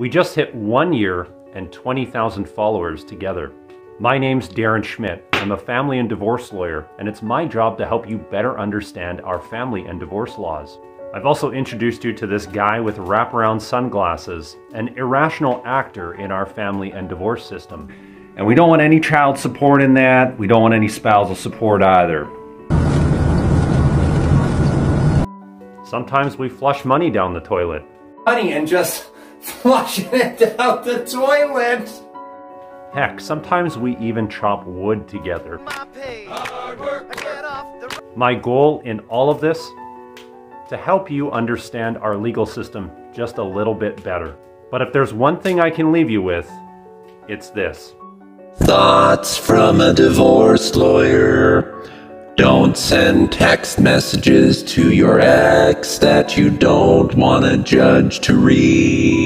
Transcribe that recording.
We just hit one year and 20,000 followers together. My name's Darren Schmidt. I'm a family and divorce lawyer, and it's my job to help you better understand our family and divorce laws. I've also introduced you to this guy with wraparound sunglasses, an irrational actor in our family and divorce system. And we don't want any child support in that. We don't want any spousal support either. Sometimes we flush money down the toilet. Money and just flushing it down the toilet. Heck, sometimes we even chop wood together. My goal in all of this to help you understand our legal system just a little bit better. But if there's one thing I can leave you with, it's this. Thoughts from a divorce lawyer. Don't send text messages to your ex that you don't want a judge to read.